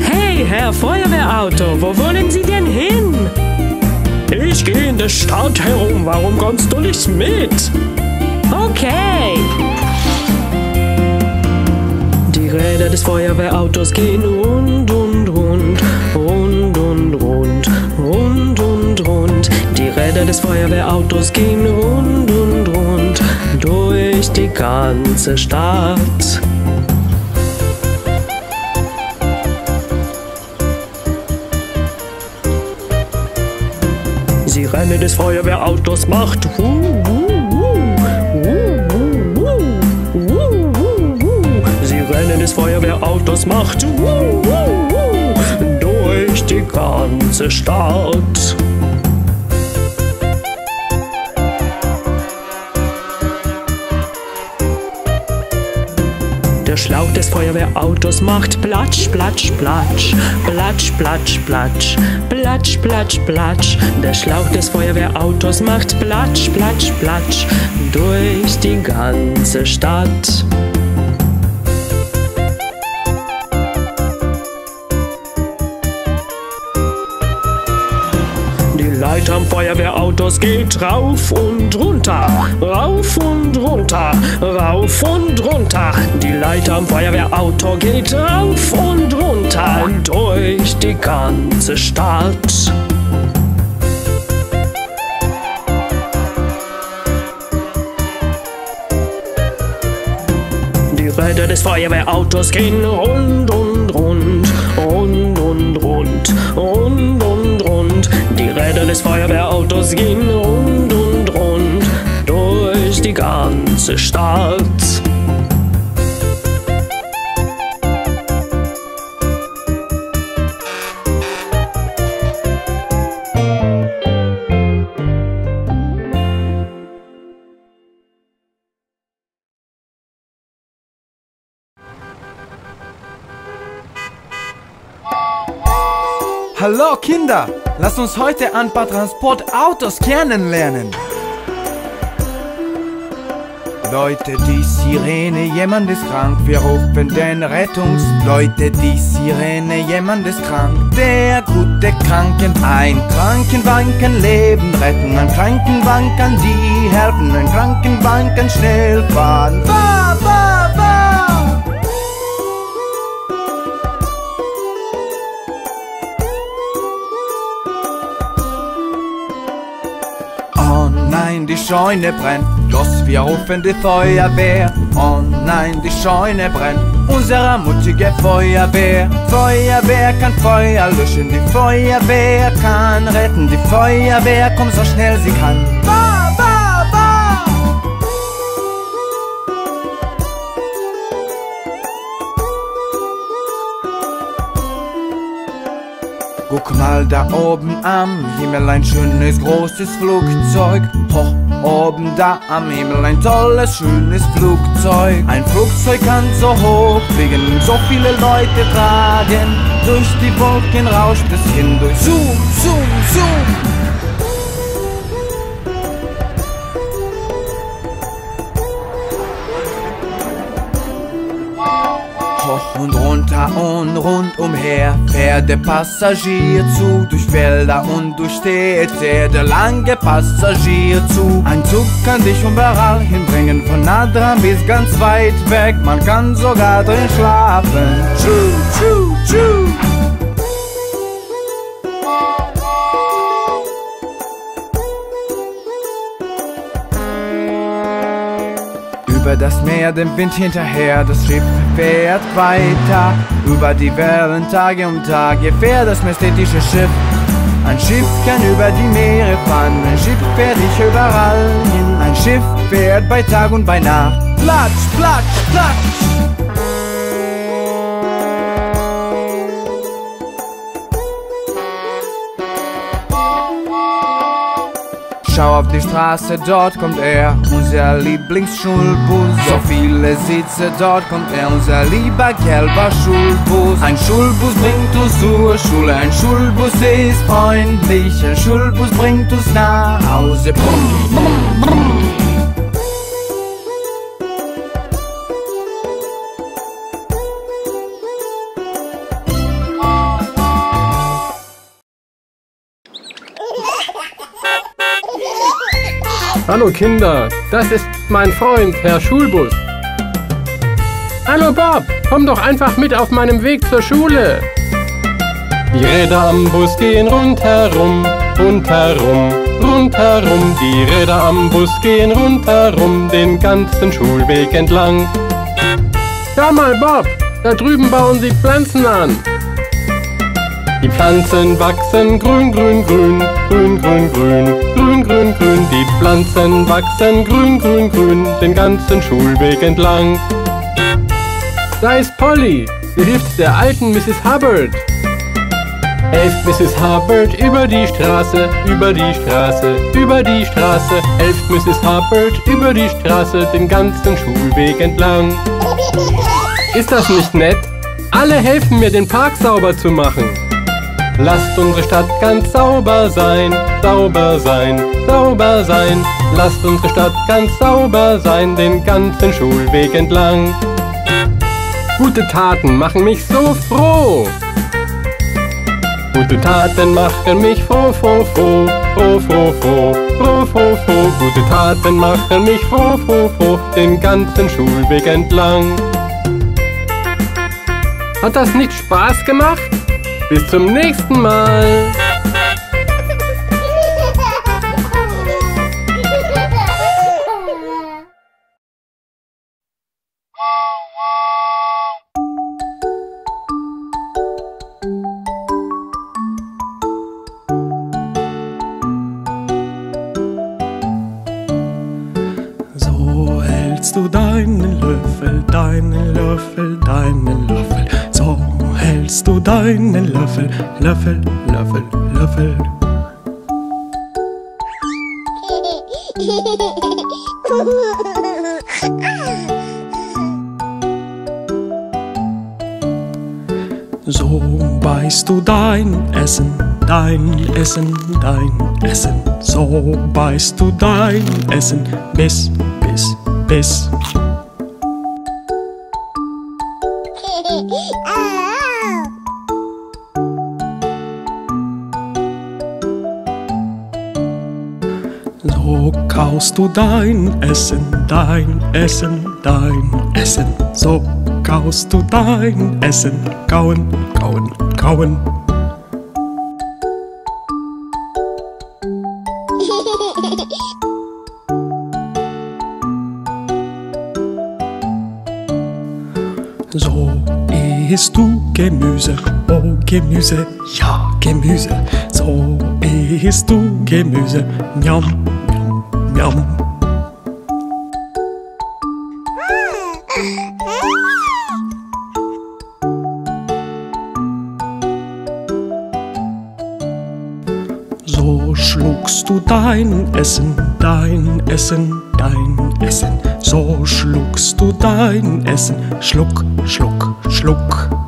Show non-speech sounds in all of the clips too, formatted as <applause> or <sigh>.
Hey, Herr Feuerwehrauto, wo wollen Sie denn hin? Ich gehe in der Stadt herum, warum kommst du nicht mit? Okay. Die Räder des Feuerwehrautos gehen rund und rund, rund und rund, rund und rund. Die Räder des Feuerwehrautos gehen rund und rund durch die ganze Stadt. Die Renne des Feuerwehrautos macht wuh, wuh, wuh, wuh, wuh, wuh, wuh, Rennen des Feuerwehrautos macht wuh, wuh, durch die ganze Stadt. Der Schlauch des Feuerwehrautos macht Platsch, Platsch, Platsch, Platsch, Platsch, Platsch, Platsch, Platsch, Platsch. Der Schlauch des Feuerwehrautos macht Platsch, Platsch, Platsch durch die ganze Stadt. Feuerwehrautos geht rauf und runter, rauf und runter, rauf und runter. Die Leiter am Feuerwehrauto geht rauf und runter durch die ganze Stadt. Die Räder des Feuerwehrautos gehen rund und rund, rund und rund, rund und rund. Die Räder Hallo Kinder, lasst uns heute ein paar Transportautos kennenlernen. Leute, die Sirene, jemand ist krank, wir rufen den Rettungs... Leute, die Sirene, jemand ist krank, der gute Kranken... Ein Krankenwagen kann Leben retten, ein Krankenwagen kann die helfen, ein Krankenwagen kann schnell fahren. Fahr, Scheune brennt, los, wir rufen die Feuerwehr. Oh nein, die Scheune brennt, unsere mutige Feuerwehr. Feuerwehr kann Feuer löschen, die Feuerwehr kann retten, die Feuerwehr kommt so schnell sie kann. Bah, bah, bah! Guck mal da oben am Himmel ein schönes großes Flugzeug. Hoch oben da am Himmel ein tolles schönes Flugzeug. Ein Flugzeug kann so hoch fliegen, so viele Leute tragen. Durch die Wolken rauscht es hindurch. Zoom, zoom, zoom. Hoch und runter und rundumher fährt der Passagierzug durch Wälder und durch Städte, der lange Passagierzug. Ein Zug kann dich überall hinbringen, von nah dran bis ganz weit weg, man kann sogar drin schlafen. Tschu, tschu, tschu. Über das Meer, dem Wind hinterher, das Schiff fährt weiter. Über die Wellen, Tage um Tage, fährt das majestätische Schiff. Ein Schiff kann über die Meere fahren, ein Schiff fährt dich überall hin. Ein Schiff fährt bei Tag und bei Nacht. Platsch, platsch, platsch! Schau auf die Straße, dort kommt er, unser Lieblingsschulbus. So viele Sitze, dort kommt er, unser lieber gelber Schulbus. Ein Schulbus bringt uns zur Schule, ein Schulbus ist freundlich, ein Schulbus bringt uns nach Hause. Brumm, Hallo Kinder, das ist mein Freund, Herr Schulbus. Hallo Bob, komm doch einfach mit auf meinem Weg zur Schule. Die Räder am Bus gehen rundherum, rundherum, rundherum. Die Räder am Bus gehen rundherum, den ganzen Schulweg entlang. Schau mal, Bob, da drüben bauen sie Pflanzen an. Die Pflanzen wachsen grün, grün, grün, grün, grün, grün, grün, grün, grün. Die Pflanzen wachsen grün, grün, grün, den ganzen Schulweg entlang. Da ist Polly, sie hilft der alten Mrs. Hubbard. Helft Mrs. Hubbard über die Straße, über die Straße, über die Straße. Helft Mrs. Hubbard über die Straße, den ganzen Schulweg entlang. Ist das nicht nett? Alle helfen mir, den Park sauber zu machen. Lasst unsere Stadt ganz sauber sein, sauber sein, sauber sein. Lasst unsere Stadt ganz sauber sein, den ganzen Schulweg entlang. Gute Taten machen mich so froh. Gute Taten machen mich froh, froh, froh, froh, froh, froh, froh, froh, froh. Gute Taten machen mich froh, froh, froh, den ganzen Schulweg entlang. Hat das nicht Spaß gemacht? Bis zum nächsten Mal. So hältst du deinen Löffel, deinen Löffel, hältst du deinen Löffel, Löffel, Löffel, Löffel. So beißt du dein Essen, dein Essen, dein Essen. So beißt du dein Essen, bis, bis, bis. Kaust du dein Essen, dein Essen, dein Essen. So kaust du dein Essen, kauen, kauen, kauen. <laughs> So isst du Gemüse, oh Gemüse, ja Gemüse. So isst du Gemüse, miam, miam. So schluckst du dein Essen, dein Essen, dein Essen. So schluckst du dein Essen, schluck, schluck, schluck.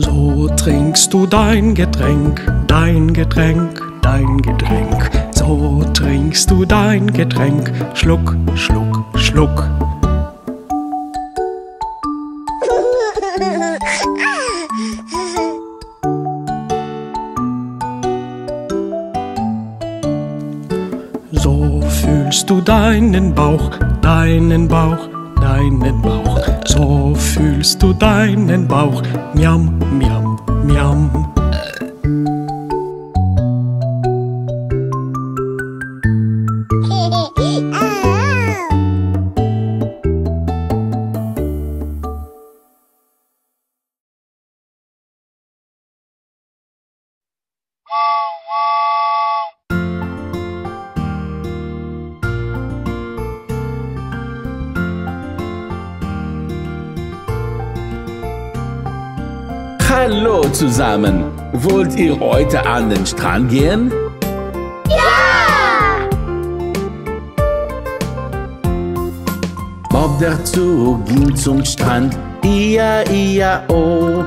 So trinkst du dein Getränk, dein Getränk, dein Getränk. So trinkst du dein Getränk, schluck, schluck, schluck. So fühlst du deinen Bauch, deinen Bauch, deinen Bauch. So fühlst du deinen Bauch, miam, miam, miam. <laughs> Hallo zusammen. Wollt ihr heute an den Strand gehen? Ja! Bob der Zug ging zum Strand. Ia, ia, oh.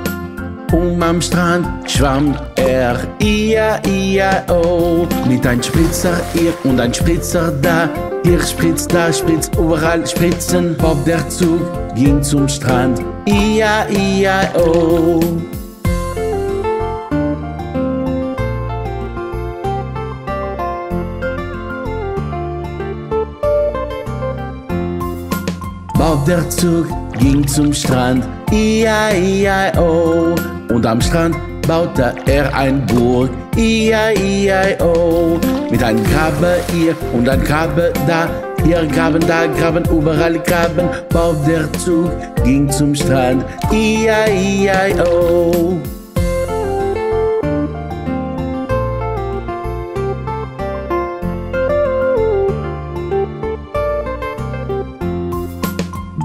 Um am Strand schwamm er. Ia, ia, oh. Mit ein Spritzer hier und ein Spritzer da. Hier spritzt, da spritzt, überall spritzen. Bob der Zug ging zum Strand. Ia, ia, oh. Der Zug ging zum Strand, I-I-I-O. Und am Strand baute er ein Burg, I-I-I-O. Mit einem Krabbe hier und ein Krabbe da, hier graben, da graben, überall graben. Bob der Zug ging zum Strand, I-I-I-O.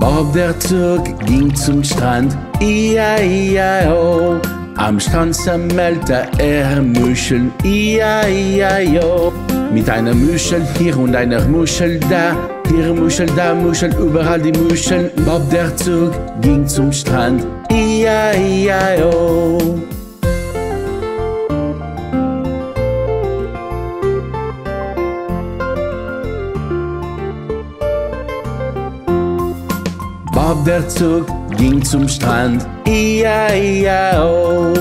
Bob der Zug ging zum Strand, I-I-I-O. Am Strand sammelte er Muscheln, I-I-I-O. Mit einer Muschel hier und einer Muschel da, hier Muschel, da Muschel, überall die Muscheln. Bob der Zug ging zum Strand, I-I-I-O. Bob der Zug ging zum Strand, I-I-I-O.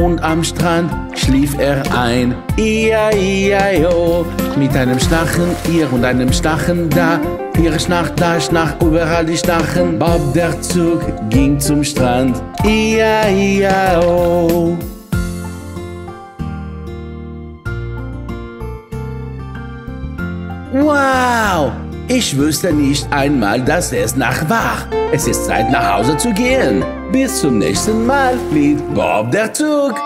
Und am Strand schlief er ein, I-I-I-O. Mit einem Stachen hier und einem Stachen da, hier Schnach, da Schnach, überall die Stachen. Bob der Zug ging zum Strand, I-I-I-O. Wow! Ich wusste nicht einmal, dass es Nacht war. Es ist Zeit, nach Hause zu gehen. Bis zum nächsten Mal mit Bob der Zug.